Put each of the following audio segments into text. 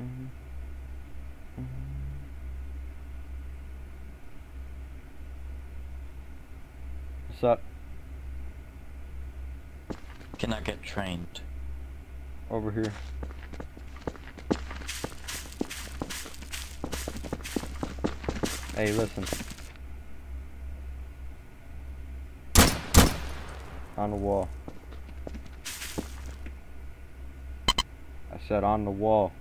Mm-hmm. What's up? Can I get trained? Over here. Hey, listen. On the wall. I said on the wall.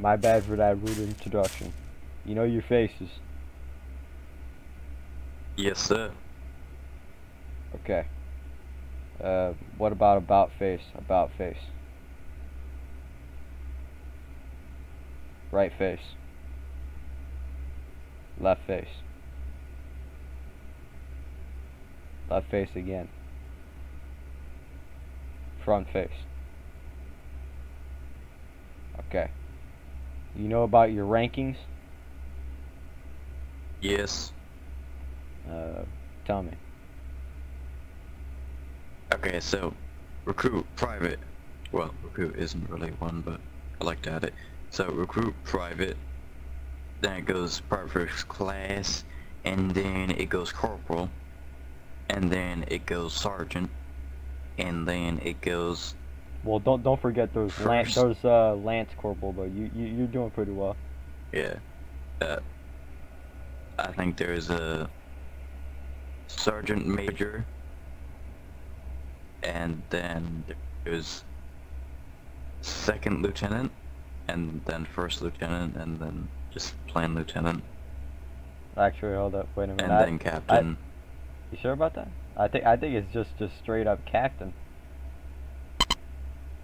My bad for that rude introduction. You know your faces. Yes, sir. Okay. Uh, what about about face? About face. Right face. Left face. Left face again. Front face. Okay. You know about your rankings? Yes. Uh, tell me. Okay, so recruit private. Well, recruit isn't really one, but I like to add it. So recruit private. Then it goes private first class, and then it goes corporal, and then it goes sergeant, and then it goes Well, don't don't forget those lance those uh lance corporal though. You you you're doing pretty well. yeah. Uh, I think there's a sergeant major, and then there's second lieutenant, and then first lieutenant, and then just plain lieutenant, Actually, hold up, wait a minute. and I- then captain. you sure about that? I think I think it's just just straight up captain.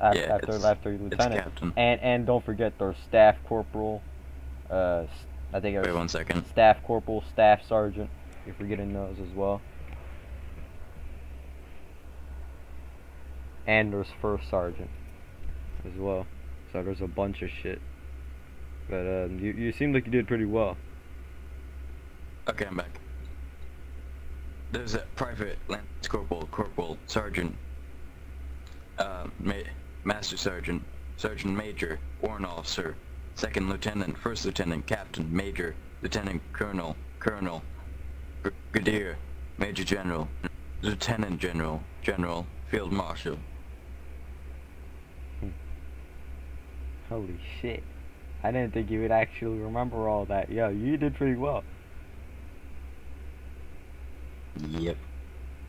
After Yeah, after, after lieutenant, and and don't forget there's staff corporal. Uh, I think it Wait one second. staff corporal, staff sergeant. You're forgetting those as well. And there's first sergeant as well. So there's a bunch of shit. But um, you you seem like you did pretty well. Okay, I'm back. There's a private lance corporal, corporal, sergeant, uh, ma master sergeant, sergeant major, warrant officer, second lieutenant, first lieutenant, captain, major, lieutenant colonel, colonel, brigadier, major general, lieutenant general, general, field marshal. Hmm. Holy shit. I didn't think you would actually remember all that. Yo, you did pretty well. Yep.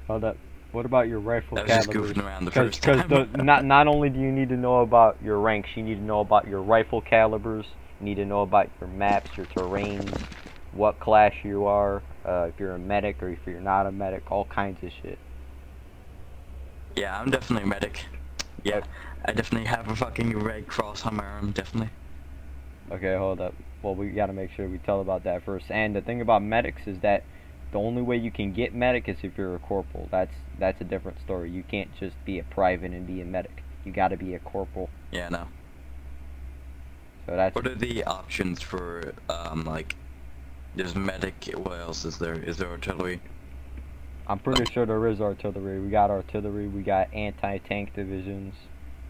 Hold up. What about your rifle I was just calibers? goofing around the Because first time. not not only do you need to know about your ranks, you need to know about your rifle calibers. You need to know about your maps, your terrains, what class you are, uh, if you're a medic or if you're not a medic, all kinds of shit. Yeah, I'm definitely a medic. Yeah, I definitely have a fucking red cross on my arm, definitely. Okay, hold up. Well, we gotta make sure we tell about that first. And the thing about medics is that the only way you can get medic is if you're a corporal. That's that's a different story. You can't just be a private and be a medic. You gotta be a corporal. Yeah, no. So that's What are the options for, um, like, there's medic, what else is there? Is there artillery? I'm pretty sure there is artillery. We got artillery. We got anti-tank divisions.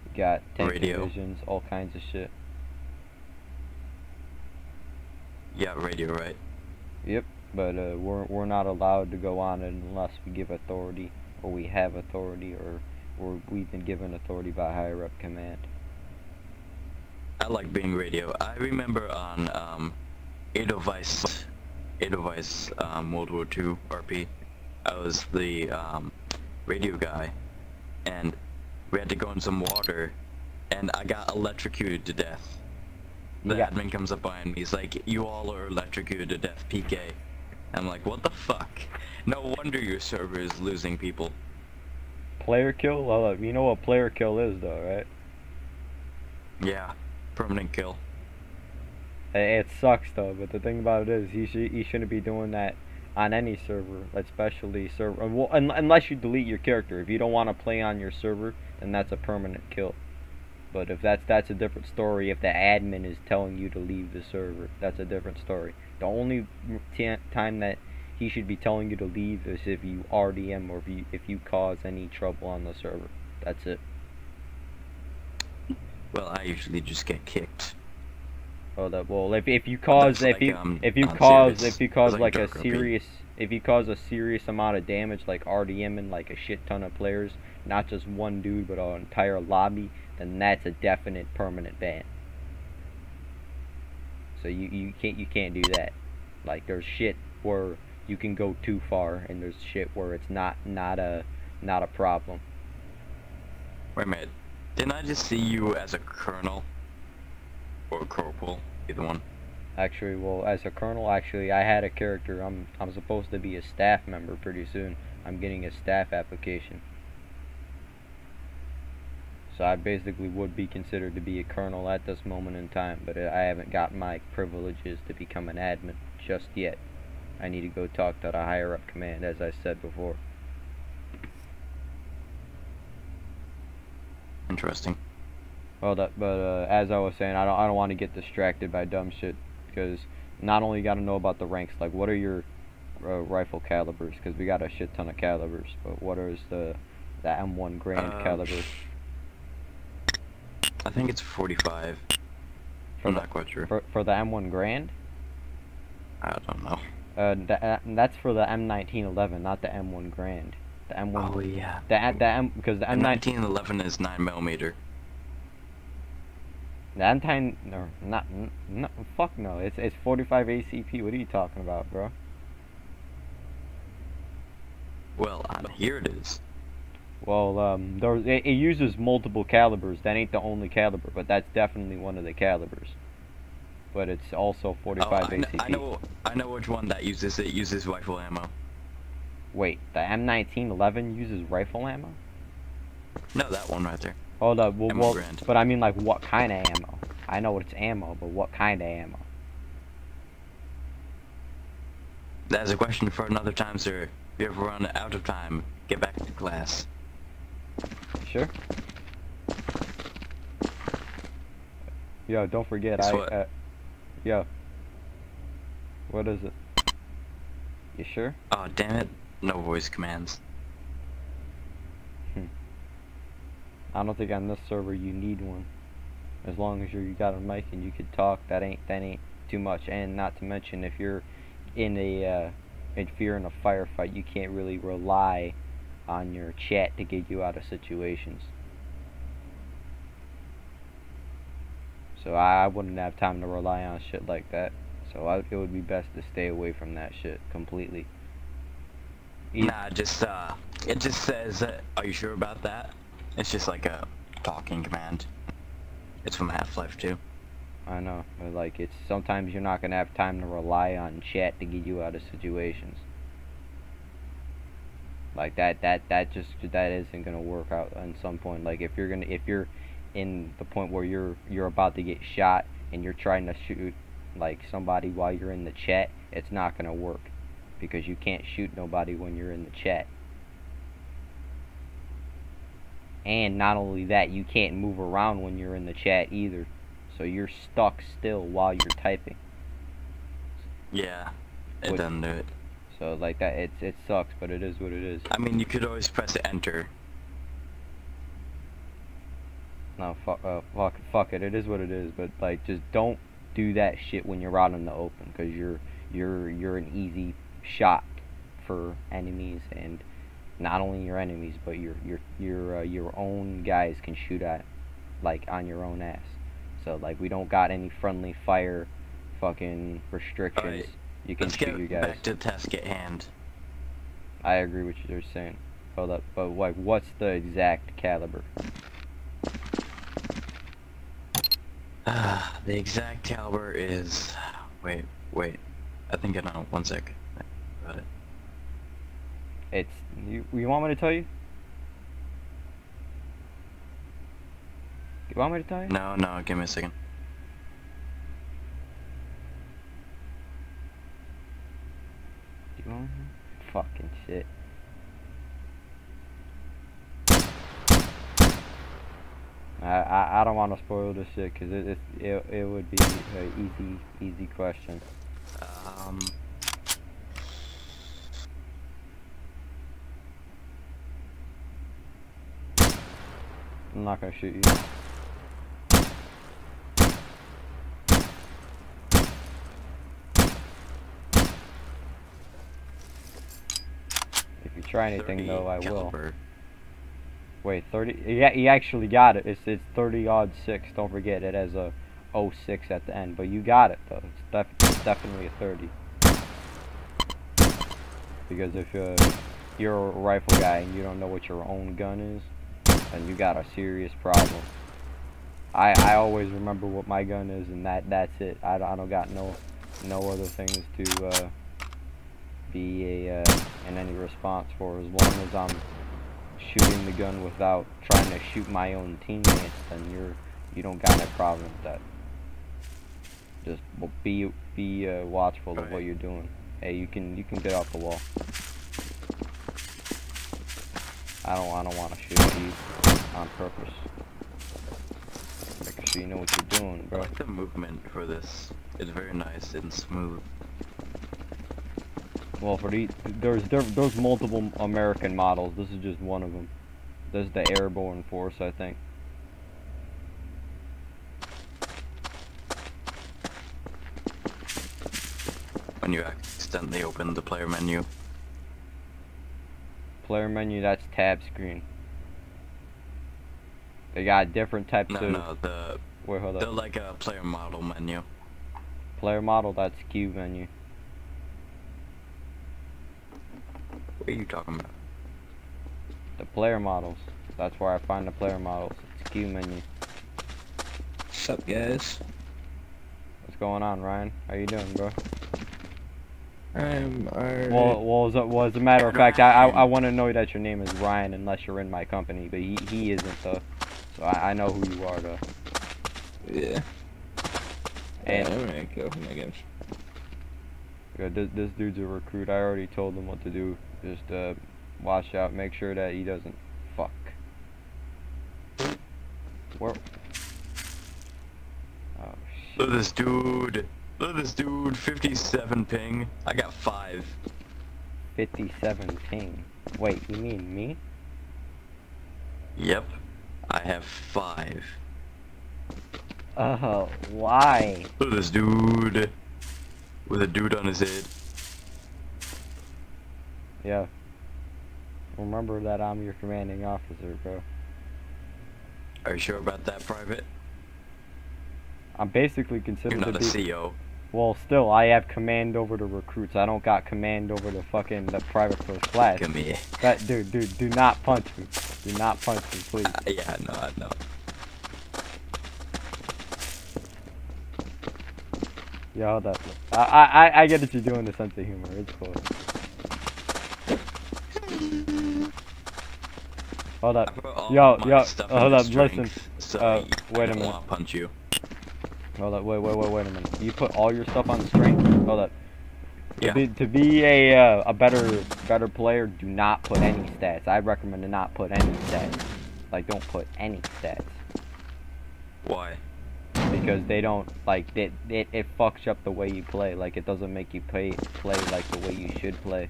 We got tank Radio. divisions. All kinds of shit. Yeah, radio, right? Yep. But uh, we're we're not allowed to go on it unless we give authority or we have authority or or we've been given authority by higher up command. I like being radio. I remember on, um, Edelweiss, Edelweiss, um, World War II RP, I was the, um, radio guy, and we had to go in some water, and I got electrocuted to death. The admin comes up behind me, he's like, you all are electrocuted to death, PK. I'm like, what the fuck? No wonder your server is losing people. Player kill? Well, you know what player kill is, though, right? Yeah, permanent kill. It sucks though, but the thing about it is, you should you shouldn't be doing that on any server, especially server. Well, un- unless you delete your character. If you don't want to play on your server, then that's a permanent kill. But if that's that's a different story. If the admin is telling you to leave the server, that's a different story. The only t- time that he should be telling you to leave is if you RDM or if you if you cause any trouble on the server. That's it. Well, I usually just get kicked. Oh, that well, if if you cause if like, you um, if you cause serious- if you cause like, like a serious if you cause a serious amount of damage like RDM and like a shit ton of players, not just one dude but an entire lobby, then that's a definite permanent ban. So you you can't you can't do that. Like there's shit where you can go too far, and there's shit where it's not not a not a problem. Wait a minute. Didn't I just see you as a colonel? Or a corporal? Either one. Actually, well, as a colonel, actually, I had a character. I'm I'm supposed to be a staff member pretty soon. I'm getting a staff application. So I basically would be considered to be a colonel at this moment in time, but I haven't got my privileges to become an admin just yet. I need to go talk to the higher up command, as I said before. Interesting. Well, that, but uh, as I was saying, I don't I don't want to get distracted by dumb shit because not only you got to know about the ranks, like what are your uh, rifle calibers? Because we got a shit ton of calibers, but what is the the M1 Garand Uh, caliber? I think it's 45. For I'm the- not quite sure. For for the M1 Garand, I don't know. uh, uh, that's for the M1911, not the M1 Garand. The M1, Oh yeah. the the M because the And M19 1911 is 9 millimeter. the M10 no not no fuck no it's it's 45 ACP. What are you talking about, bro? Well, here it is. Well, um, there, it, it uses multiple calibers. That ain't the only caliber, but that's definitely one of the calibers. But it's also 45 oh, I, ACP. I know. I know which one that uses it. Uses rifle ammo. Wait, the M1911 uses rifle ammo? No, that one right there. Hold up, well, well, but I mean like what kind of ammo? I know it's ammo, but what kind of ammo? That's a question for another time, sir. If you ever run out of time, get back to class. Sure. Yo, don't forget, Guess I, what? uh, yo. What is it? You sure? Oh, damn it. No voice commands. Hmm. I don't think on this server you need one. As long as you're, you got a mic and you could talk, that ain't that ain't too much. And not to mention, if you're in a uh, if you're in a firefight, you can't really rely on your chat to get you out of situations. So I, wouldn't have time to rely on shit like that. So I, it would be best to stay away from that shit completely. E- Nah, just uh, it just says, uh, "Are you sure about that?" It's just like a talking command. It's from Half-Life 2. I know, like it's sometimes you're not gonna have time to rely on chat to get you out of situations. Like that, that, that just that isn't gonna work out at some point. Like if you're gonna, if you're in the point where you're you're about to get shot and you're trying to shoot like somebody while you're in the chat, it's not gonna work because you can't shoot nobody when you're in the chat. And not only that, you can't move around when you're in the chat either. So you're stuck still while you're typing. Yeah, it doesn't do it. So like that, it it sucks, but it is what it is. I mean, you could always press enter. No, fuck, uh, fuck, fuck it. It is what it is. But like, just don't do that shit when you're out in the open, because you're you're you're an easy shot for enemies, and not only your enemies, but your your your uh, your own guys can shoot at, like on your own ass. So like, we don't got any friendly fire, fucking restrictions. You can Let's shoot get your guys. back to the task at hand. I agree with what you're saying. Hold up, but like, what's the exact caliber? Ah, the exact caliber is. Wait, wait. I think I know. One sec. Got it. It's you. You want me to tell you? You want me to tell you? No, no. Give me a second. Fucking shit. I, I, I don't want to spoil this shit because it, it it it would be an easy easy question. Um. I'm not gonna shoot you. Try anything though, I will. Wait, 30? Yeah, he actually got it. It's it's 30 aught six. Don't forget it has a 06 at the end, but you got it though. It's, def it's definitely a 30. Because if uh, you're a rifle guy and you don't know what your own gun is, then you got a serious problem. I I always remember what my gun is, and that that's it. I, don't- I don't got no no other things to uh, be a uh, in any response for. As long as I'm shooting the gun without trying to shoot my own teammates, then you're you don't got a problem with that. Just be be uh, watchful of what you're doing. Hey, you can you can get off the wall. I don't I don't want to shoot you on purpose. Make sure you know what you're doing, I bro. like the movement for this. It's very nice and smooth. Well, for the there's there, there's multiple American models. This is just one of them. This is the Airborne Force, I think. When you accidentally open the player menu. Player menu, that's tab screen. They got different types No, of. no, the Wait, hold up. the up. like a player model menu. Player model, that's Q menu. What are you talking about? The player models. That's where I find the player models. It's Q menu. What's up, guys? What's going on, Ryan? How you doing, bro? I'm alright. Well, well, as a, well, as a matter of fact, I I, I want to know that your name is Ryan, unless you're in my company, but he he isn't though. So I, I know who you are though. yeah. And I'm gonna go for my games. Yeah, this, this dude's a recruit. I already told him what to do. Just uh, watch out. Make sure that he doesn't fuck. Where? Oh shit. Look at this dude. Look at this dude. 57 ping. I got five. 57 ping. Wait, you mean me? Yep. I have five. Uh, why? Look at this dude. With a dude on his head. Yeah. Remember that I'm your commanding officer, bro. Are you sure about that, Private? I'm basically considered You're not to a be. CO. Well, still, I have command over the recruits. I don't got command over the fucking the private first class. Come here. That dude, dude, do not punch me. Do not punch me, please. Uh, yeah, I know, I know. Yo, hold up. I, I, I- I get that you're doing the sense of humor. It's cool. Hold up. Yo, yo, hold up, listen. So Uh, wait a minute. punch you. Hold up. Wait, wait, wait, wait a minute. You put all your stuff on the strength. Hold up. To Yeah. be to be a uh, a better better player, do not put any stats. I recommend to not put any stats. Like, don't put any stats Why? because they don't like it. It it fucks up the way you play. Like, it doesn't make you play play like the way you should play.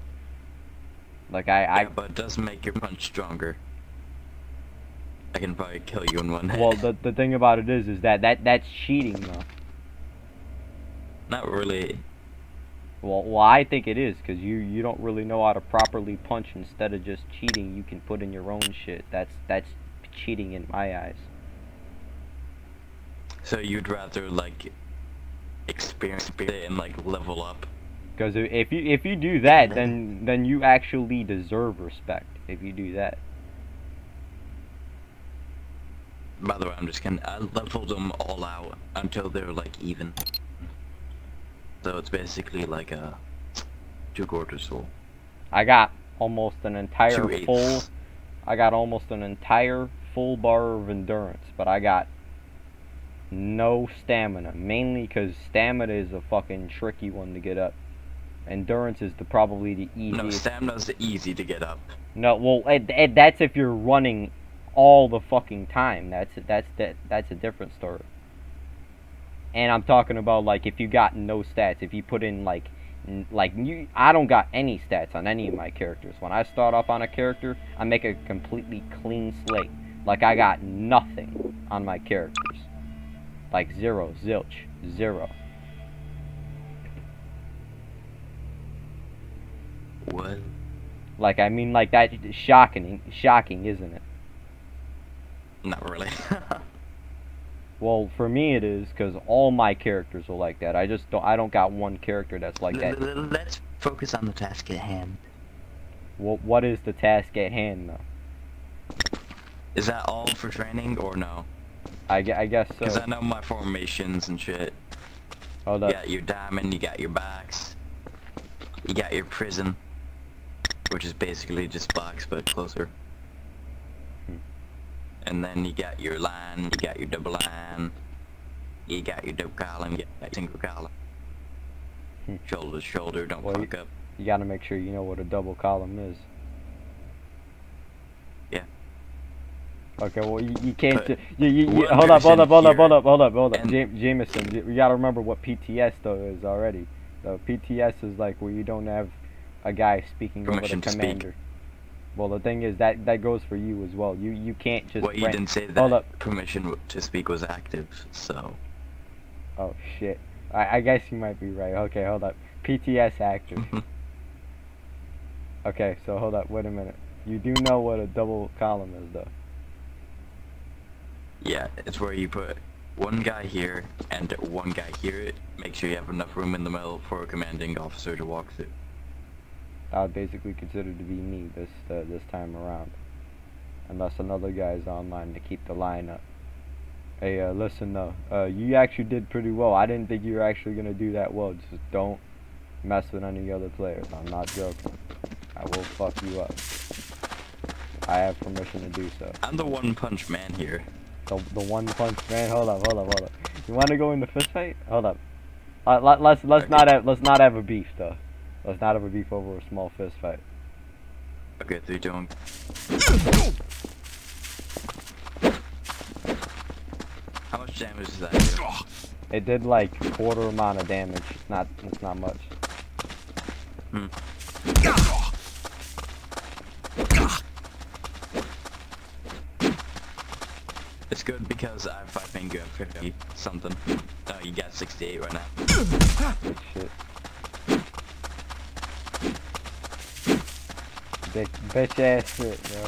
Like I I but it does make your punch stronger. I can probably kill you in one hit. Well, the the thing about it is, is that that that's cheating though. Not really. Well, well, I think it is because you you don't really know how to properly punch. Instead of just cheating, you can put in your own shit. That's that's cheating in my eyes. So you'd rather like experience it and like level up. Because if you if you do that, then then you actually deserve respect. If you do that. By the way, I'm just gonna I leveled them all out until they're like even. So it's basically like a two quarters full. I got almost an entire full. I got almost an entire full bar of endurance, but I got no stamina. Mainly because stamina is a fucking tricky one to get up. Endurance is the probably the easiest. No, stamina's easy to get up. No, well, it, it, that's if you're running all the fucking time. That's that's that that's a different story. And I'm talking about like if you got no stats, if you put in like Like you, I don't got any stats on any of my characters. When I start off on a character, I make a completely clean slate. Like I got nothing on my characters. Like zero, zilch, zero. What? Like I mean, like that shocking, shocking, isn't it? Not really. Well, for me it is because all my characters are like that. I just don't. I don't got one character that's like that. Let's focus on the task at hand. What What is the task at hand, though? Is that all for training or no? I, I guess Because I know my formations and shit. Hold You up. got your diamond, you got your box, you got your prison, which is basically just box but closer. And then you got your line, you got your double line, you got your double column, you got your single column. Hmm. Shoulder to shoulder, don't Well, fuck up. You gotta make sure you know what a double column is. Yeah. Okay, well you, you can't. You, you, you, hold up, hold up, hold up, hold up, hold up, hold up. Jam- Jameson, we gotta remember what PTS though is already. So PTS is like where you don't have a guy speaking over to the speak. Well, the thing is that that goes for you as well. You you can't just. Well, you didn't say Hold that up. permission to speak was active, so... Oh shit. I, I guess you might be right. Okay, hold up. PTS actor. Mm-hmm. Okay, so hold up. Wait a minute. You do know what a double column is, though. Yeah, it's where you put one guy here and one guy here. Make sure you have enough room in the middle for a commanding officer to walk through. I would basically consider to be me this uh, this time around, unless another guy is online to keep the line up. Hey, uh, listen though. Uh, you actually did pretty well. I didn't think you were actually gonna do that well. Just don't mess with any other players. I'm not joking. I will fuck you up. I have permission to do so. I'm the one punch man here. The, the one punch man. Hold up, hold up, hold up. You want to go into fist fight? Hold up. Uh, let, let's let's not have let's not have a beef though. Let's not have a beef over a small fist fight. Okay, three, two, one. How much damage does that do? It did like quarter amount of damage. It's not it's not much. Hmm. It's good because I have five finger something. No, you got 68 right now. Good shit. Bitch ass shit, bro.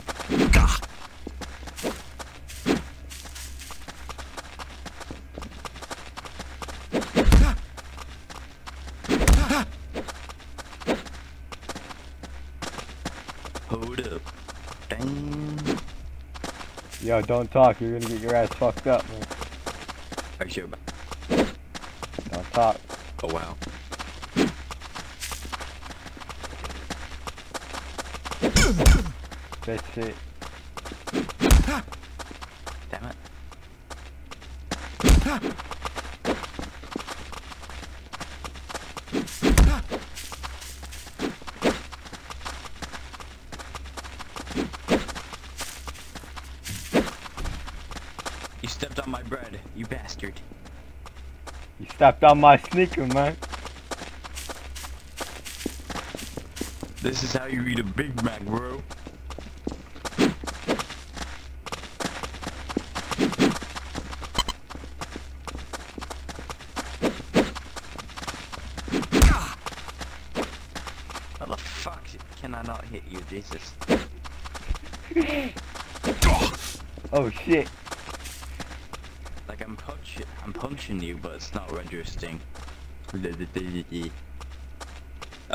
Hold up. Dang. Yo, don't talk. You're gonna get your ass fucked up, man. Are you sure about Don't talk. Oh wow. Bitch it. Damn it. You stepped on my bread, you bastard. You stepped on my sneaker, man. This is how you eat a Big Mac, bro. How the fuck can I not hit you, Jesus? Oh shit. Like I'm punch I'm punching you, but it's not registering.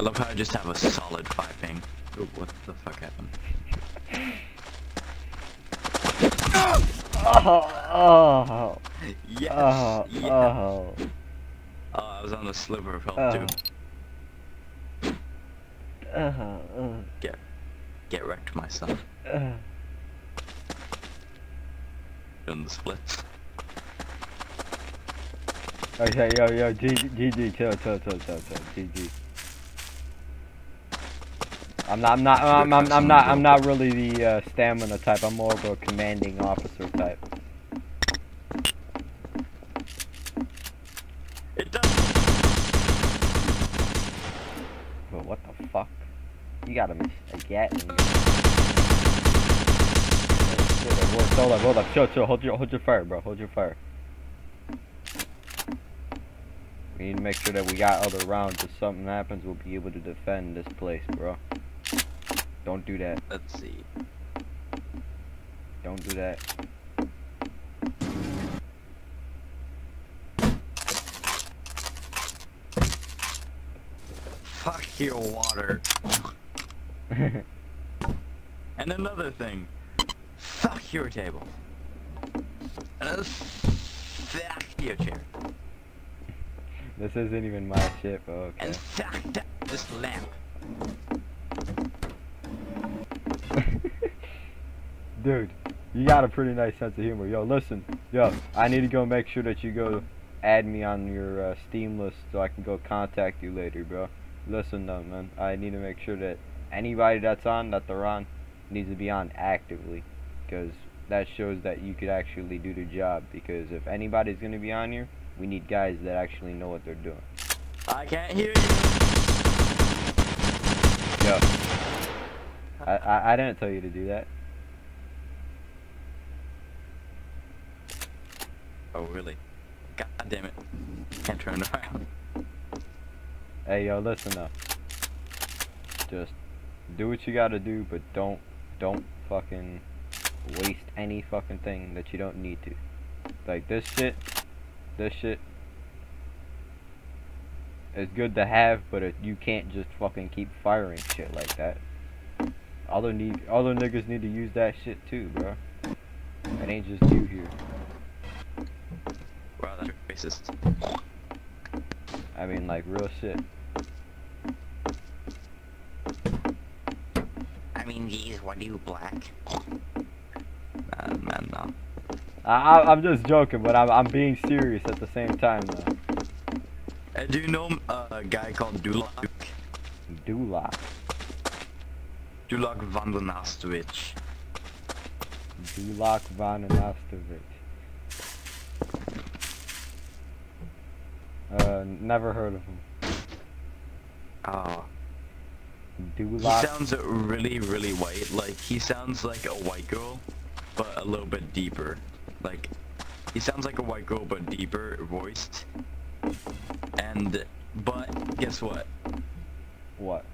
I love how I just have a solid five ping. Oh, what the fuck happened? Oh, oh, Yes! oh, yes! oh. Oh, I was on the sliver of health Oh. too. Uh, uh, Get get wrecked, my son. uh. Doing the splits. Okay, yo, yo, GG, GG, chill, chill, chill, chill, chill, GG. I'm not, I'm not, I'm, I'm, I'm not, I'm not really the uh, stamina type. I'm more of a commanding officer type. It does. what the fuck? You got a, mis- a Gatling gun. Shit, it worked. Hold up, hold up. Chill, chill. Hold your, hold your fire, bro. Hold your fire. We need to make sure that we got other rounds. If something happens, we'll be able to defend this place, bro. Don't do that. Let's see. Don't do that. Fuck your water. And another thing. Fuck your table. And fuck your chair. this isn't even my shit, but okay. And fuck that, this lamp. Dude, you got a pretty nice sense of humor. Yo, listen. Yo, I need to go make sure that you go add me on your uh, Steam list so I can go contact you later, bro. Listen though, man. I need to make sure that anybody that's on, that they're on, needs to be on actively. Because that shows that you could actually do the job. Because if anybody's going to be on here, we need guys that actually know what they're doing. I can't hear you. Yo. I, I, I didn't tell you to do that. Oh really? God damn it. Can't turn around. Hey, yo, listen up. Just do what you gotta do, but don't, don't fucking waste any fucking thing that you don't need to. Like this shit, this shit is good to have, but it, you can't just fucking keep firing shit like that. Other need, other niggas need to use that shit too, bro. It ain't just you here. Wow, that's racist. I mean, like real shit. I mean, geez, what are you black? Nah, man, no. I, I, I'm just joking, but I'm, I'm being serious at the same time though. Uh, do you know uh, a guy called Dulak? Dulak. Dulak van den Astrovich. Dulak Van Anostovich. Uh, never heard of him. Ah. Oh. He sounds really, really white. Like, he sounds like a white girl, but a little bit deeper. Like, he sounds like a white girl, but deeper voiced. And, but, guess what? What?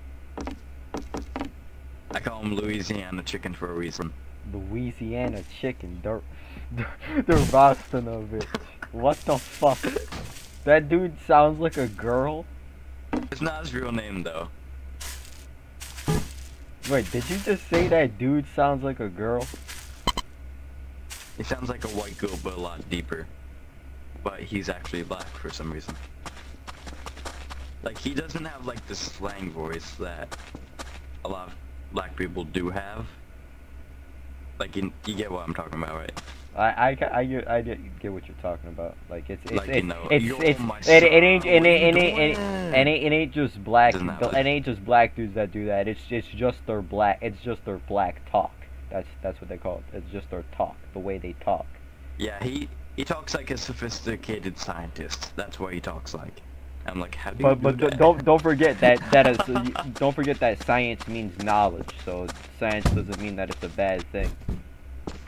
I call him Louisiana Chicken for a reason. Louisiana chicken. Dirt. The Rostanovich. What the fuck? That dude sounds like a girl. It's not his real name, though. Wait, did you just say that dude sounds like a girl? He sounds like a white girl, but a lot deeper. But he's actually black for some reason. Like, he doesn't have, like, the slang voice that a lot of black people do have. Like, you, you get what I'm talking about, right? I I I get I get, get what you're talking about. Like it's it's Like, you it's, know, it's, you're it's it, it ain't son, it what ain't it ain't, it ain't, it ain't it ain't just black Doesn't it ain't just black dudes that do that. It's it's just their black it's just their black talk. That's that's what they call it. It's just their talk, the way they talk. Yeah, he he talks like a sophisticated scientist. That's what he talks like. I'm like, how do you But do but don't don't forget that that is don't forget that science means knowledge. So science doesn't mean that it's a bad thing.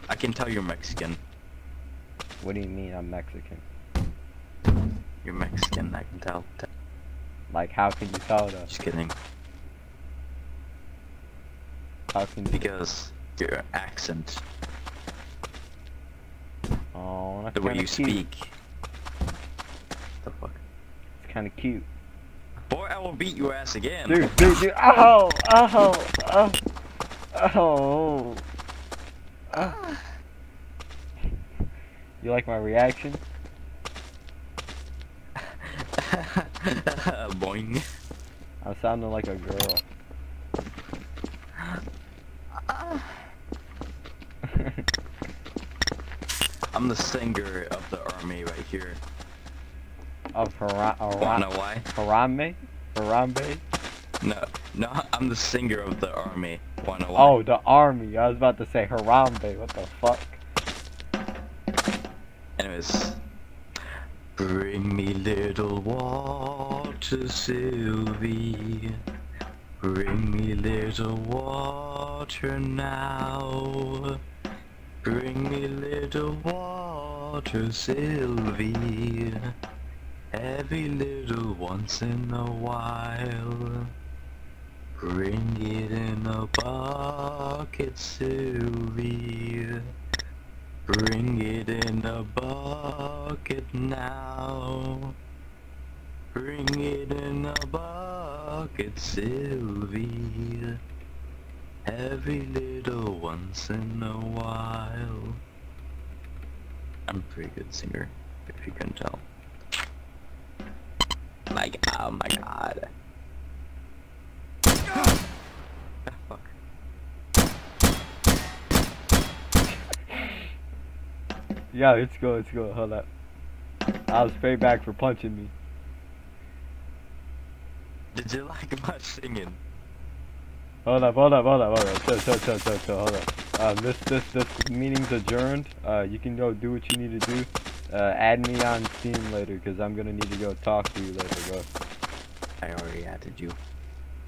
I can tell you're Mexican. What do you mean I'm Mexican? You're Mexican, I can tell. Like how can you tell that? Just kidding. How can you? Because your accent, Oh, that's the way you cute. speak. The fuck? It's kind of cute. Boy, I will beat your ass again. Dude, dude, dude. Oh, oh, oh, oh. You like my reaction? Boing. I'm sounding like a girl. I'm the singer of the army right here. of Hara- Wanna Hara- know why? Harambe? Harambe? No, no, I'm the singer of the army. Wanna know why? Oh, the army. I was about to say Harambe. What the fuck? Anyways. Bring me little water, Sylvie. Bring me little water now. Bring me little water, Sylvie. Every little once in a while. Bring it in a bucket, Sylvie. Bring it in a bucket now. Bring it in a bucket, Sylvie. Every little once in a while. I'm a pretty good singer, if you can tell. Like, oh my god. Ah, fuck. Yeah, let's go, let's go. Hold up. I was payback for punching me. Did you like my singing? Hold up, hold up, hold up, hold up. Chill, chill, chill, chill, chill, hold up. Um, this, this, this meeting's adjourned. Uh, you can go do what you need to do. Uh, add me on Steam later, because I'm gonna need to go talk to you later, bro. I already added you.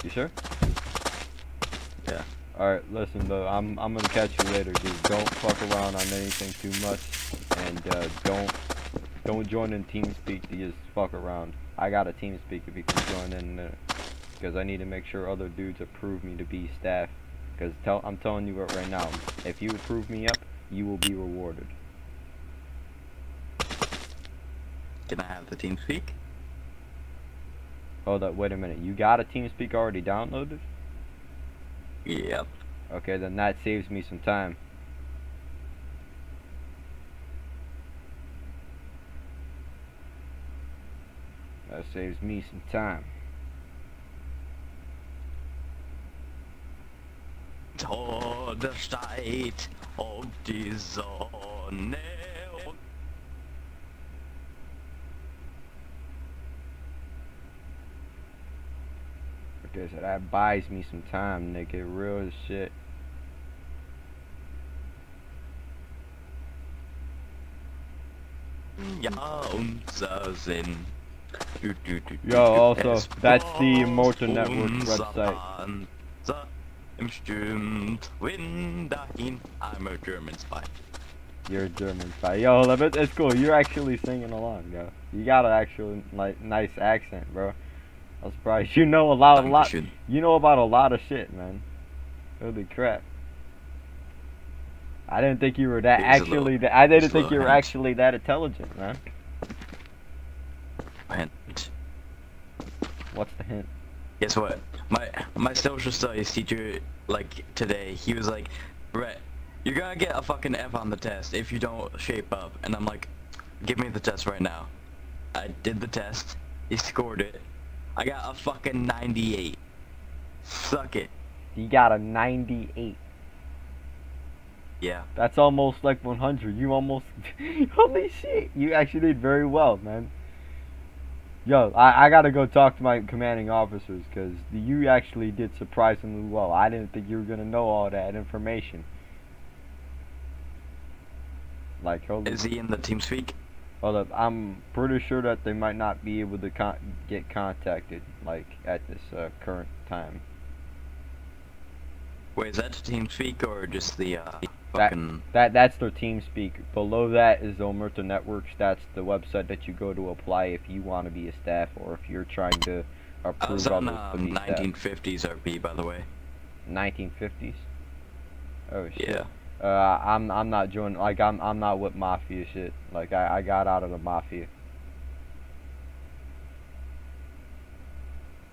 You sure? Yeah. Alright, listen though, I'm I'm gonna catch you later, dude. Don't fuck around on anything too much, and uh, don't don't join in TeamSpeak to just fuck around. I got a TeamSpeak if you can join in there, because I need to make sure other dudes approve me to be staff. Because tell I'm telling you what right now, if you approve me up, you will be rewarded. Can I have the team speak? Hold up, wait a minute. You got a TeamSpeak already downloaded? Yep. Okay, then that saves me some time. That saves me some time. Todessteigt und die Sonne. So that buys me some time, nigga. Real as shit. Yo, also, that's the Motor Network website. Im a German spy. You're a German spy. Yo, it's cool. You're actually singing along, yo. You got an actual like nice accent, bro. I'm surprised. You know a lot, a lot. You know about a lot of shit, man. Holy crap. I didn't think you were that actually. little- that I didn't think you were actually that intelligent, man. Hint. What's the hint? Guess what? My my social studies teacher, like today, he was like, Brett, you're gonna get a fucking F on the test if you don't shape up. And I'm like, give me the test right now. I did the test. He scored it. I got a fucking 98. Suck it. You got a 98. Yeah. That's almost like 100. You almost. Holy shit. You actually did very well, man. Yo, I, I gotta go talk to my commanding officers because you actually did surprisingly well. I didn't think you were gonna know all that information. Like, hold Is he in the team speak? Hold up, I'm pretty sure that they might not be able to con- get contacted, like, at this uh, current time. Wait, is that the team speak or just the uh, That- fucking? That That's their team speak. Below that is the Omerta Networks. That's the website that you go to apply if you want to be a staff or if you're trying to I approve was on um, be staff. 1950s RP, by the way. 1950s? Oh, shit. Yeah. Uh, I'm I'm not joining. Like I'm I'm not with mafia shit. Like I I got out of the mafia.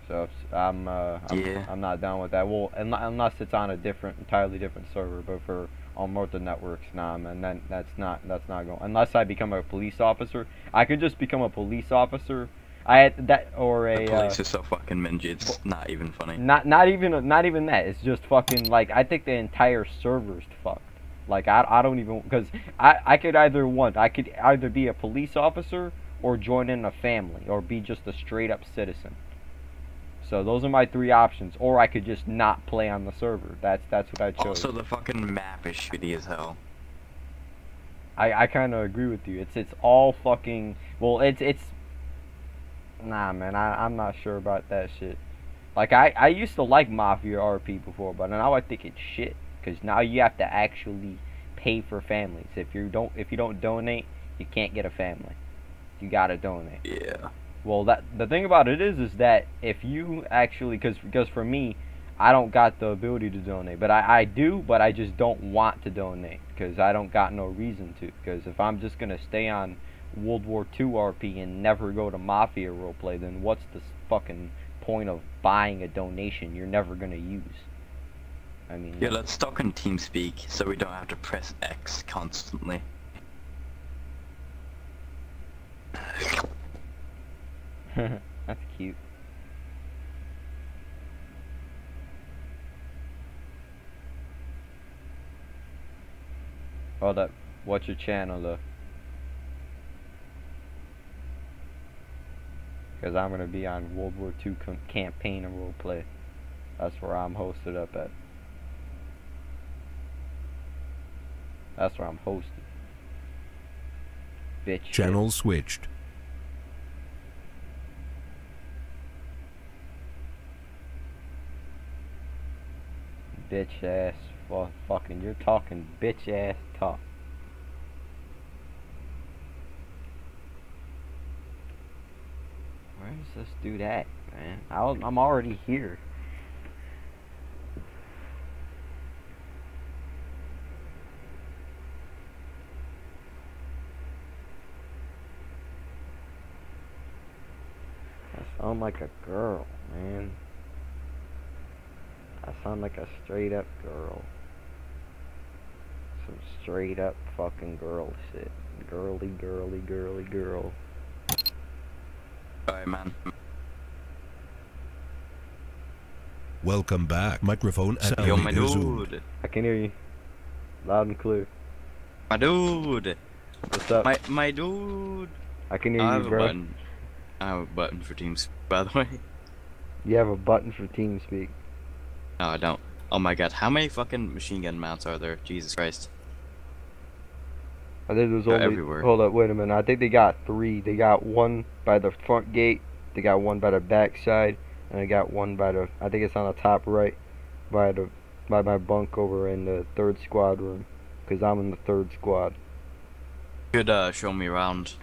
So I'm uh I'm, Yeah. I'm not down with that. Well, unless it's on a different, entirely different server. But for on Omerta networks, nah, man. Then that's not that's not going. Unless I become a police officer, I could just become a police officer. I had that or The a. uh, police is so fucking mingy, it's not even funny. not not even not even that. It's just fucking like I think the entire server's fucked. Like I, I don't even because I I could either one I could either be a police officer or join in a family or be just a straight up citizen. So those are my three options. Or I could just not play on the server. That's that's what I chose. Also, the fucking map is shitty as hell. I, I kind of agree with you. It's it's all fucking well. It's it's nah, man. I I'm not sure about that shit. Like I, I used to like Mafia RP before, but now I think it's shit. Cause now you have to actually pay for families. If you don't, if you don't donate, you can't get a family. You gotta donate. Yeah. Well, that the thing about it is, is that if you actually, because because for me, I don't got the ability to donate, but I I do, but I just don't want to donate because I don't got no reason to. Because if I'm just gonna stay on World War II RP and never go to Mafia roleplay, then what's the fucking point of buying a donation you're never gonna use? I mean, Yeah, let's talk in TeamSpeak so we don't have to press X constantly. that's cute. Hold up. What's your channel though? Because I'm going to be on World War II com- campaign and roleplay. That's where I'm hosted up at. That's where I'm hosted. Bitch. shit. Channel switched. bitch ass fu- fucking you're talking bitch ass talk. Where does this dude at, man? I I'm already here. I sound like a girl, man. I sound like a straight up girl. Some straight up fucking girl shit. Girly, girly, girly, girl. Alright, man. Welcome back. Microphone at Yo, my dude. I can hear you. Loud and clear. My dude. What's up? My my dude. I can hear I you, have a bro. button. I have a button for Teams, by the way. You have a button for TeamSpeak. No, I don't. Oh my god, how many fucking machine gun mounts are there? Jesus Christ. I think there's only. everywhere. Hold up, wait a minute. I think they got three. They got one by the front gate. They got one by the back side, and they got one by the. I think it's on the top right, by the by my bunk over in the third squad room, cause I'm in the third squad. Could uh show me around.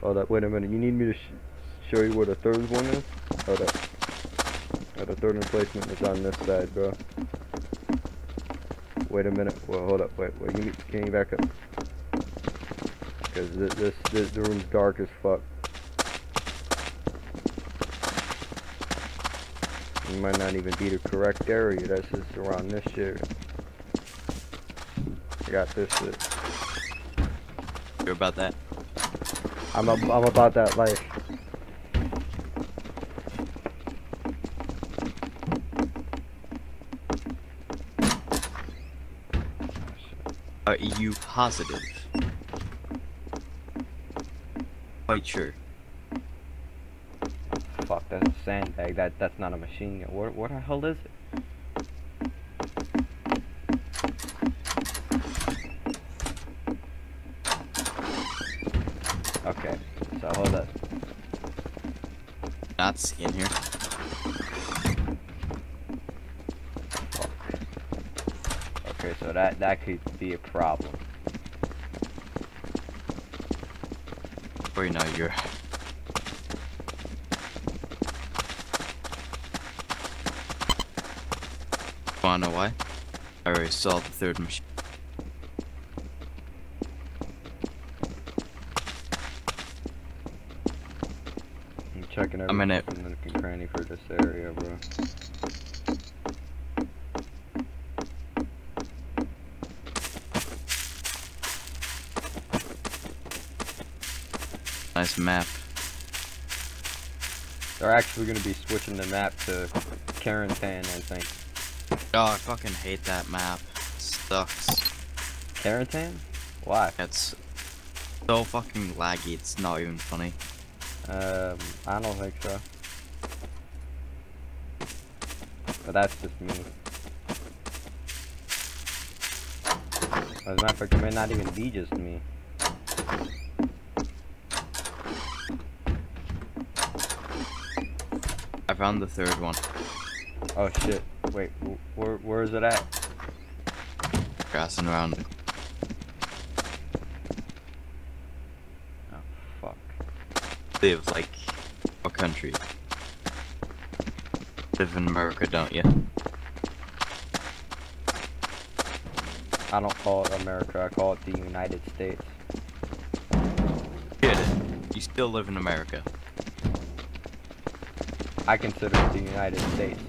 Hold up, wait a minute. You need me to show you where the third one is? Hold up. Oh, the third emplacement is on this side, bro. Wait a minute. Well, hold up. Wait, wait. You can you back up? Because this, this, this, the room's dark as fuck. You might not even be the correct area. That's just around this shit. I got this shit. You're about that. I'm, a, I'm about that life. Are you positive? Quite sure. Fuck, that's a sandbag. That that's not a machine. What what the hell is it? Okay, so hold up. Not seeing here. Fuck. Okay, so that that could be a problem. Or you know you're. Wanna know why? I already saw the third machine. I'm checking every I'm in it. fucking nook cranny for this area, bro. Nice map. They're actually gonna be switching the map to Carentan, I think. Oh, I fucking hate that map. sucks. Carentan? Why? It's so fucking laggy, it's not even funny. Um, I don't think so. But that's just me. As a matter of fact, it may not even be just me. Found the third one. Oh shit. Wait, wh- where where is it at? Grassing around. Oh fuck. Live like a country. Live in America, don't you? I don't call it America, I call it the United States. It. You still live in America. I consider it the United States.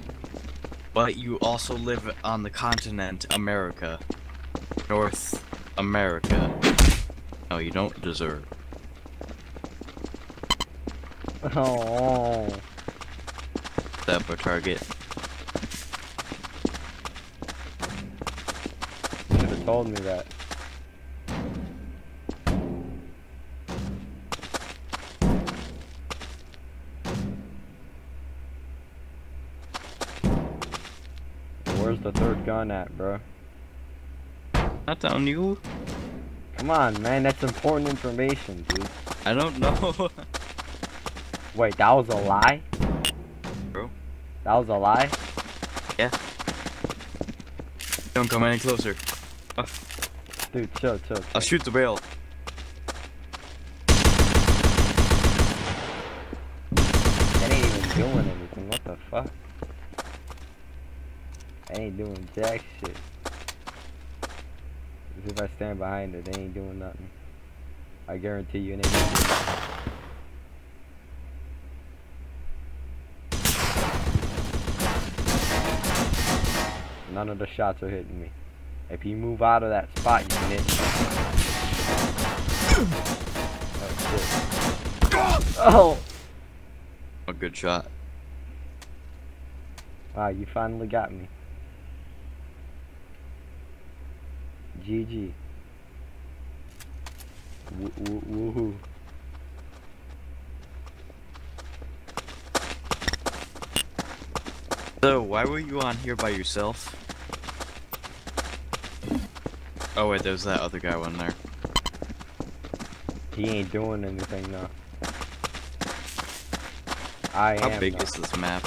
But you also live on the continent America. North America. No, you don't deserve. Oh, That for target. should have told me that. The third gun at, bro? Not on you. Come on, man, that's important information, dude. I don't know. Wait, that was a lie? Bro. That was a lie? Yeah. Don't come any closer. Dude, chill, chill, chill. I'll shoot the barrel. That ain't even doing anything. What the fuck? That ain't doing jack shit. As if I stand behind it, they ain't doing nothing. I guarantee you, it ain't gonna nothing. None of the shots are hitting me. If you move out of that spot, you can hit me. Oh, shit. Oh! A good shot. Wow, you finally got me. GG. Woo- woo- Woohoo. So, why were you on here by yourself? Oh wait, there's that other guy one there. He ain't doing anything now. I How am. big though. is this map?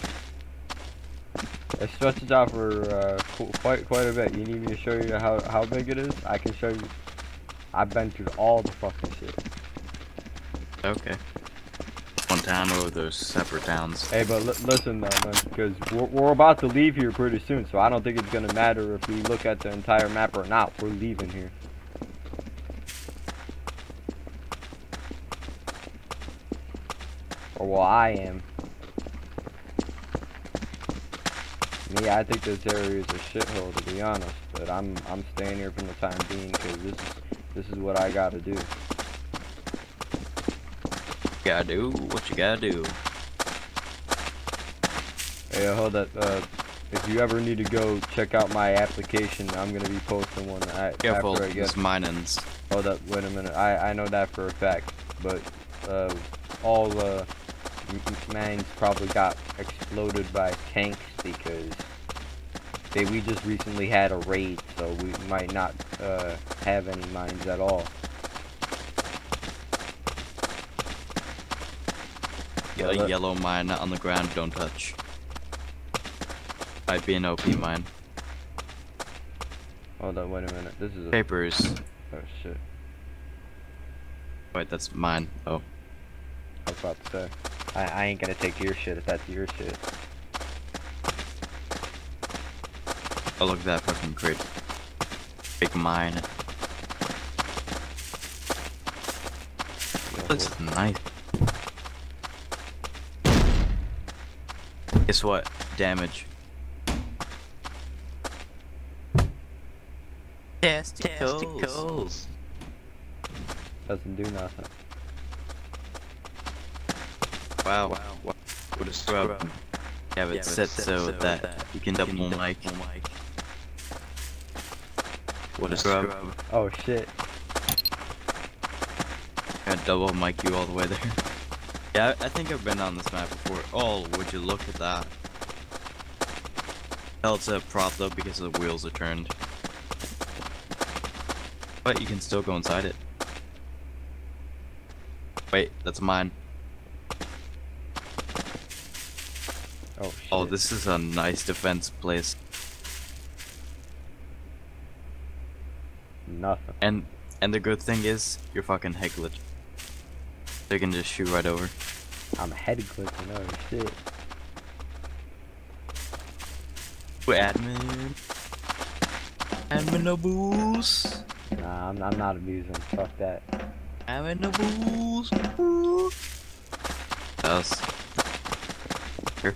It stretches out for uh, quite quite a bit. You need me to show you how how big it is? I can show you. I've been through all the fucking shit. Okay. One town or those separate towns. Hey, but li- listen though, man, because we're, we're about to leave here pretty soon, so I don't think it's gonna matter if we look at the entire map or not. We're leaving here. Or well, I am. Me, I think this area is a shithole to be honest, but I'm I'm staying here for the time being because this is this is what I gotta do. gotta do what you gotta do. Hey, hold up. Uh, if you ever need to go check out my application, I'm gonna be posting one a- Careful, after I get. there's minings. Hold up, wait a minute. I I know that for a fact, but uh, all the m- mines probably got exploded by tanks because they we just recently had a raid, so we might not uh, have any mines at all. Got a that- yellow mine on the ground, don't touch. Might be an OP mine. Hold up, wait a minute. This is a Papers. oh shit. Wait, that's mine. Oh. I was about to say. I, I ain't gonna take your shit if that's your shit. Oh, look at that fucking crate. Big mine. This is nice. Guess what? Damage. Testicles. Doesn't do nothing. Wow. wow. What a scrub. Yeah, but it's set so that you can double mic. What a scrub. Oh shit. Gonna double mic you all the way there. Yeah, I I think I've been on this map before. Oh, would you look at that? Hell, it's a prop though because the wheels are turned. But you can still go inside it. Wait, that's mine. Oh, oh shit. Oh, this is a nice defense place. Nothing. And and the good thing is, you're fucking head glitch. They can just shoot right over. I'm head clicking. Oh shit. Admin. Admin abuse. Nah, I'm, I'm not abusing. Fuck that. Admin abuse. Ooh. Us. Here.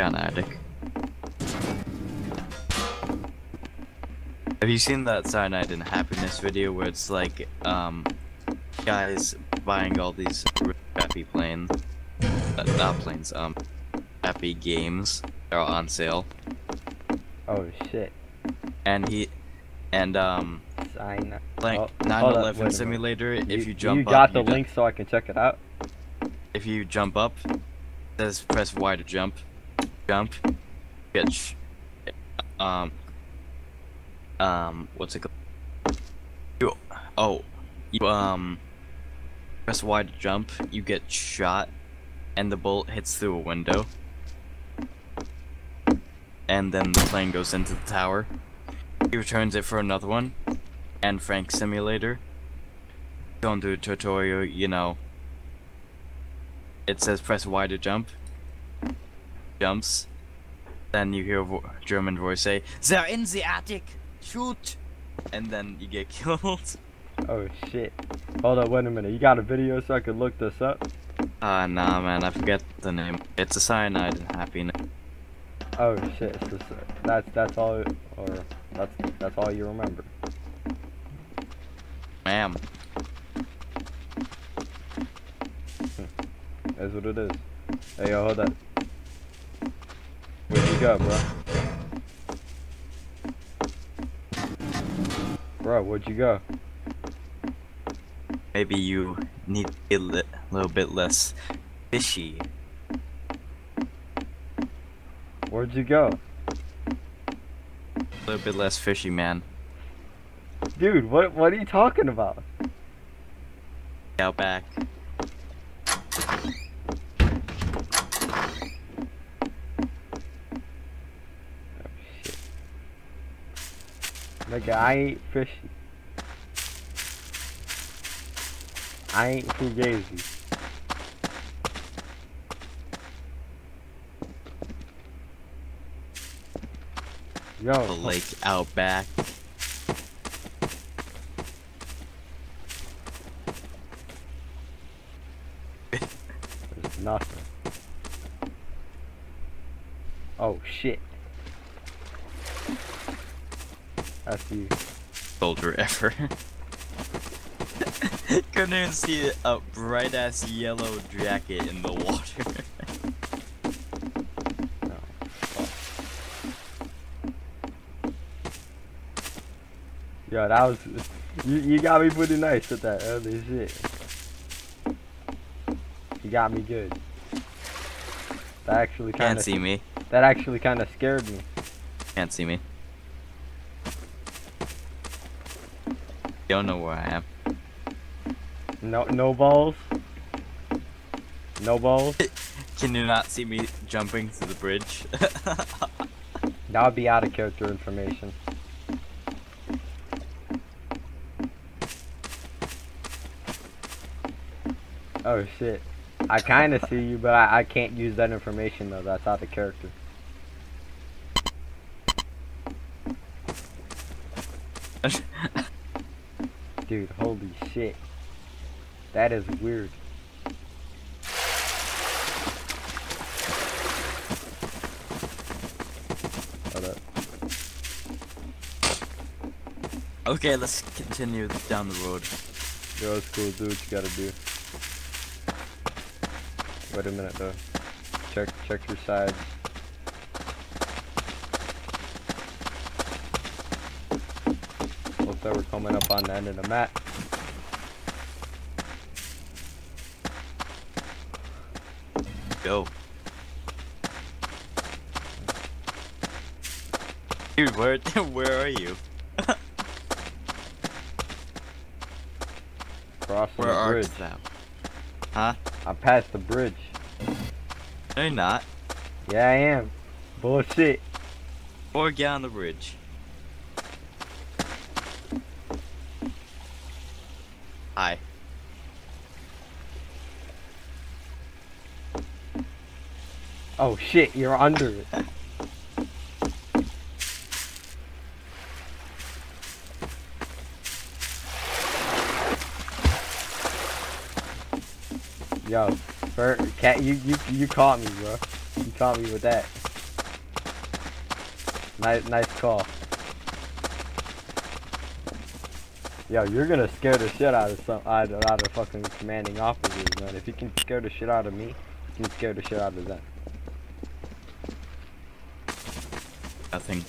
Kinda addict. Have you seen that Cyanide and Happiness video where it's like, um, guys buying all these crappy planes, uh, not planes, um, crappy games are on sale, Oh shit. and he, and um, Sign. like Oh, hold up, wait a 9/11 minute. Simulator, if you jump you up, got the you link so I can check it out. if you jump up, it says press Y to jump, jump, sh- um, um, what's it called? You, oh, you, um, press Y to jump, you get shot, and the bullet hits through a window. And then the plane goes into the tower. He returns it for another one. And Frank Simulator. Going through a tutorial, you know, it says press Y to jump. Jumps. Then you hear a German voice say, They're in the attic! Shoot! And then you get killed. Oh shit. Hold up, wait a minute. You got a video so I can look this up? Ah, nah, man, I forget the name. It's a cyanide and happiness. Oh shit. It's just, that's that's all, or that's that's all you remember. Ma'am. That's what it is. Hey yo, hold up. Where'd you go, bro? Bro, where'd you go? Maybe you need a li- little bit less fishy. Where'd you go? A little bit less fishy, man. Dude, what what are you talking about? Out back. Nigga, I ain't fishy. I ain't fugazi. The Yo, lake out back. there's nothing. Oh shit. You. Soldier ever. Couldn't even see a bright ass yellow jacket in the water. No. Yo, that was you. You got me pretty nice with that early shit. You got me good. That actually kind Can't see me. that actually kind of scared me. Can't see me. I don't know where I am. No, no balls. No balls. Can you not see me jumping to the bridge? That would be out of character information. Oh shit. I kind of see you, but I, I can't use that information though. That's out of character. Dude, holy shit. That is weird. Hold up. okay, let's continue down the road. Yo, it's cool. Do what you gotta do. Wait a minute though. Check check your sides. Like we're coming up on the end of the mat. Go. Dude, where where are you? Crossing Where the are bridge. you? Huh? I'm past the bridge. No, you're not. Yeah, I am. Bullshit. Or get on the bridge. Oh shit, you're under it. Yo, Bert, cat, you you you caught me, bro. You caught me with that. Nice nice call. Yo, you're gonna scare the shit out of some out out of fucking commanding officers, man. If you can scare the shit out of me, you can scare the shit out of them. Nothing.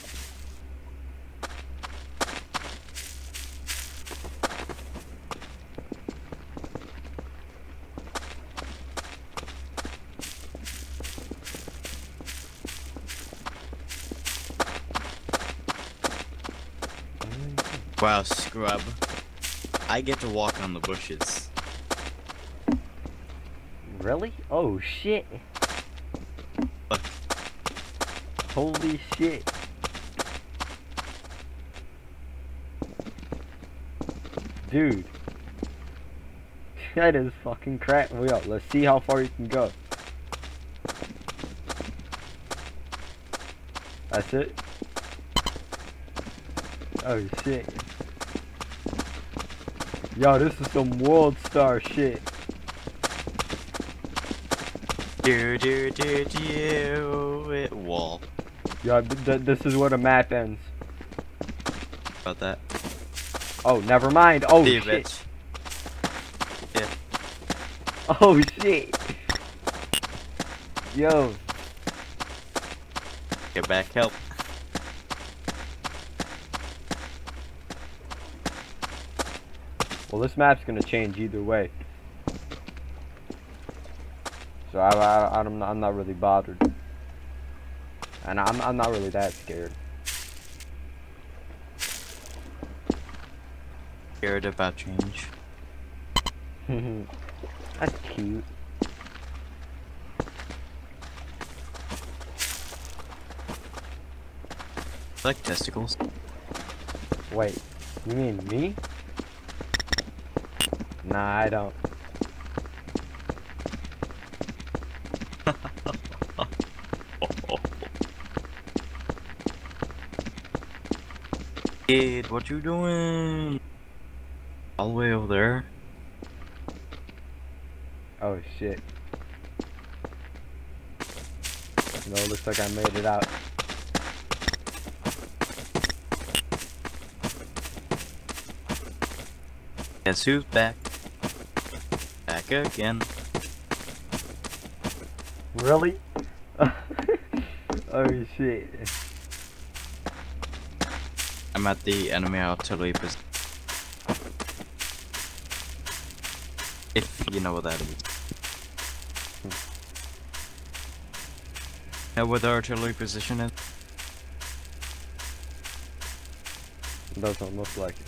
Wow, scrub. I get to walk on the bushes. Really? Oh shit. Look. Holy shit. Dude. That is fucking crap. Let's see how far you can go. That's it? Oh shit. Yo, this is some world star shit. Do do do do it wall. Yo, th- th- this is where the map ends. About that. Oh, never mind. Oh See shit. bitch. Oh shit. Yo, Get back, help. well this map's gonna change either way. So I, I, I'm, not, I'm not really bothered. And I'm, I'm not really that scared. Scared about change. That's cute. I like testicles. Wait, you mean me? Nah, I don't. Kid, what you doing? All the way over there. Oh shit. No, looks like I made it out. Guess who's back? Back again. Really? oh shit. I'm at the enemy artillery position. If you know what that is. Know where the artillery position is? Doesn't look like it.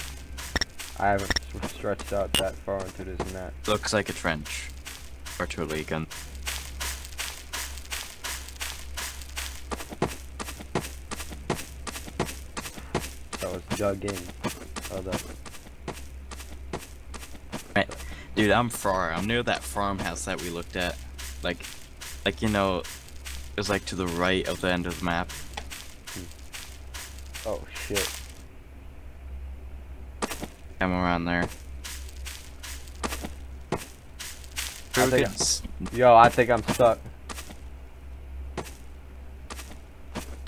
I haven't stretched out that far into this net. Looks like a trench. Artillery gun. That was dug in. Oh, that. Dude, I'm far. I'm near that farmhouse that we looked at. Like, like you know, it was like to the right of the end of the map. Hmm. Oh shit. I'm around there. I think I- Yo, I think I'm stuck.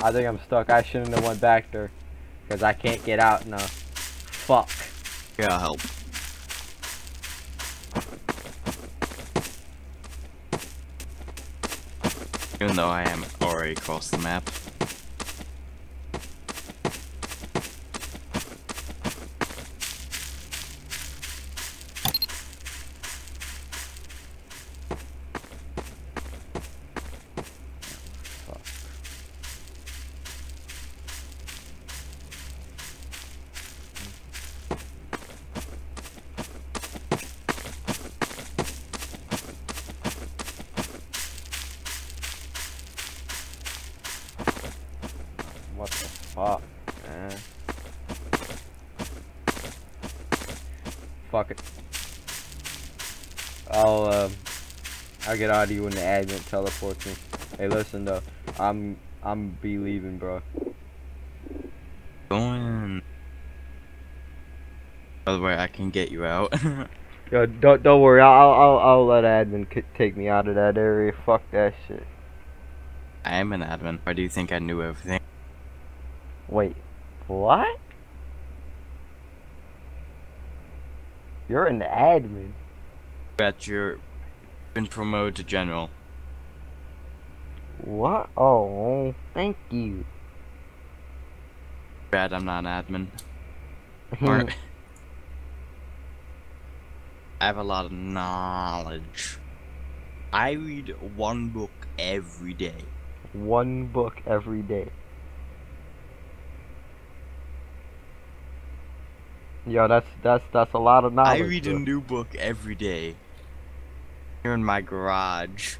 I think I'm stuck. I shouldn't have went back there. Because I can't get out now. Fuck. Yeah, I'll help. Even though I am already across the map. Fuck. fuck it. I'll uh, I'll get out of you when the admin teleports me. Hey, listen though, I'm I'm be leaving, bro. Going. By the way, I can get you out. Yo, don't don't worry. I'll I'll I'll let admin c- take me out of that area. Fuck that shit. I am an admin. Why do you think I knew everything? Wait, what? You're an admin. Bet you're been promoted to general. What? Oh, thank you. Bad, I'm not an admin. Or- I have a lot of knowledge. I read one book every day. One book every day. Yo, that's that's that's a lot of knowledge. I read a new book every day. Here in my garage.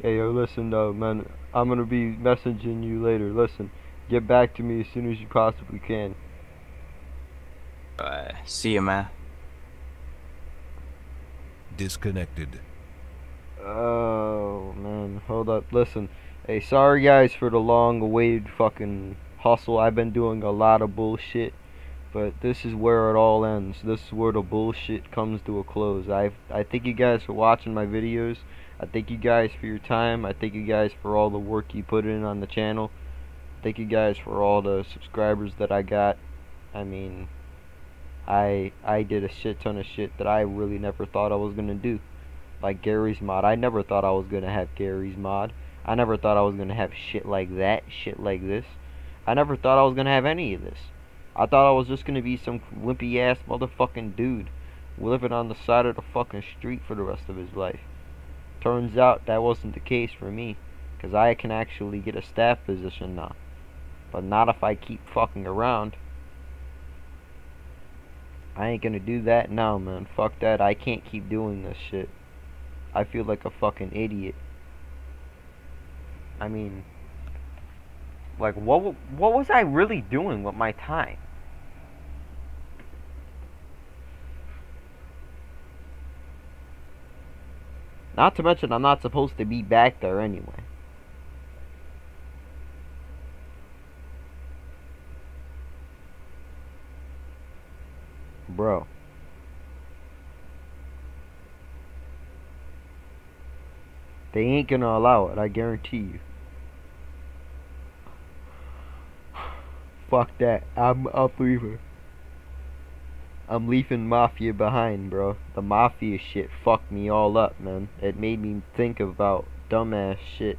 Hey, yo, listen though, man. I'm gonna be messaging you later. Listen, get back to me as soon as you possibly can. Uh, see you, man. Disconnected. Oh man, hold up. Listen, hey, sorry guys for the long-awaited fucking hustle. I've been doing a lot of bullshit, but this is where it all ends. This is where the bullshit comes to a close. I I thank you guys for watching my videos. I thank you guys for your time. I thank you guys for all the work you put in on the channel. Thank you guys for all the subscribers that I got. I mean, I I did a shit ton of shit that I really never thought I was gonna do like Garry's mod. I never thought I was gonna have Garry's mod. I never thought I was gonna have shit like that, shit like this. I never thought I was gonna have any of this. I thought I was just gonna be some wimpy ass motherfucking dude living on the side of the fucking street for the rest of his life. Turns out that wasn't the case for me, cause I can actually get a staff position now. But not if I keep fucking around. I ain't gonna do that now, man. Fuck that. I can't keep doing this shit. I feel like a fucking idiot. I mean, like what what was I really doing with my time? Not to mention I'm not supposed to be back there anyway. Bro. They ain't gonna allow it, I guarantee you. Fuck that. I'm up leaving. I'm leaving Mafia behind, bro. The Mafia shit fucked me all up, man. It made me think about dumbass shit.